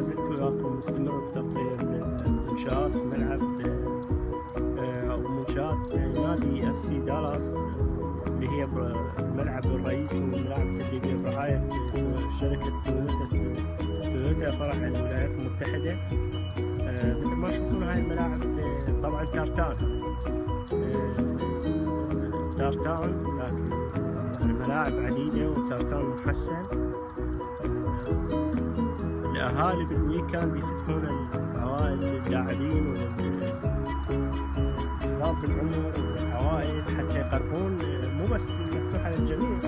زلت وياكم مستمر بتغطية منشآت ملعب آه، أو منشآت نادي إف سي دالاس اللي هي الملعب الرئيسي من الملاعب التدريبية برعاية شركة تويوتا تويوتا فرع الولايات المتحدة. آه، مثل ما تشوفون هاي الملاعب آه، طبعا تارتان تارتان لكن الملاعب عديدة وتارتان محسن. الأهالي بال weekend يفتحون العوائل للاعبين والصغار بالعمر والعوائل حتى يقربون. مو بس مفتوح على الجميع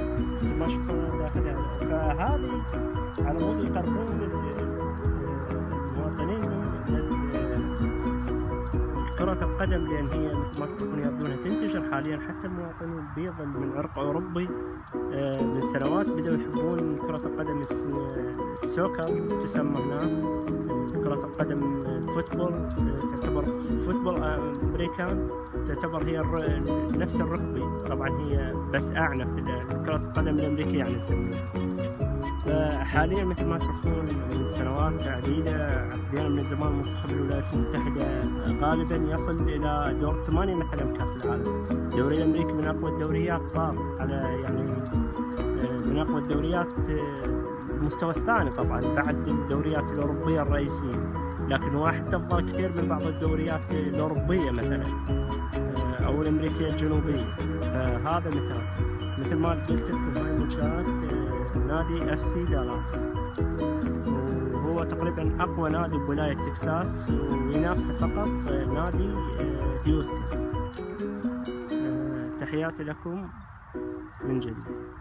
ما شفنا داخل فهذه على مود يقربون المواطنين كرة القدم لأن هي مثل ما حاليا حتى المواطنين البيض من عرق أوروبي آه، من سنوات بدأوا يحبون كرة القدم ال soccer تسمى هناك كرة القدم ال football آه، تعتبر football American تعتبر هي نفس الركبي طبعا هي بس أعنف كرة القدم الأمريكية يعني نسميها فحاليا مثل ما تشوفون من سنوات عديدة عقدنا من زمان منتخب الولايات المتحدة غالبا يصل إلى دور ثمانية مثلا بكأس العالم. الدوري الأمريكي من أقوى الدوريات صار على يعني آه، من أقوى الدوريات المستوى آه، الثاني طبعا بعد الدوريات الأوروبية الرئيسية. لكن حتى أفضل كثير من بعض الدوريات الأوروبية مثلا آه، أو الأمريكية الجنوبية. فهذا مثال. مثل ما قلت لكم هاي المنشآت نادي إف سي دالاس. وهو تقريبا أقوى نادي بولاية تكساس وينافسه فقط نادي هيوستن. تحياتي لكم من جديد.